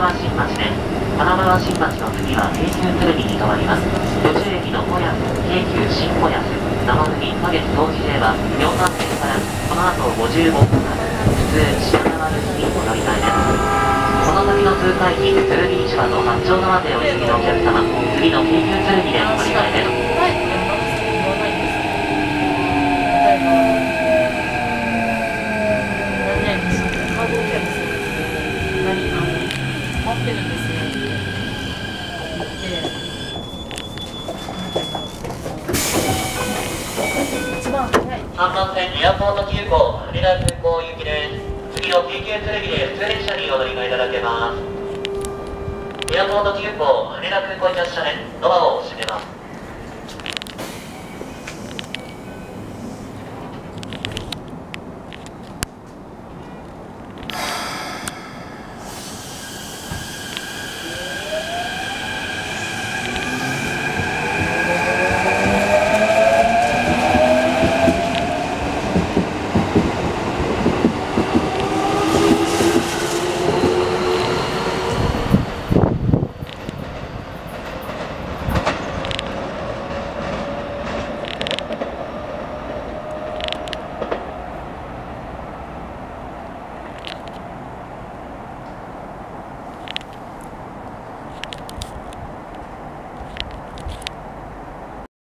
川新町です。神奈川新町の次は京急鶴見に停まります途中駅の小安京急新小安生組花月当時 J は4番線からこの後55分間普通品川行きにお乗り換えですこの先の通過駅鶴見市場の八丁川でお急ぎのお客様次の京急鶴見でお乗り換えです待ってるんですよ。で、一番早い。3番線エアポート急行羽田空港行きです次の PK テレビで普通列車にお乗り換えいただけますエアポート急行羽田空港行き発車でドアを閉めます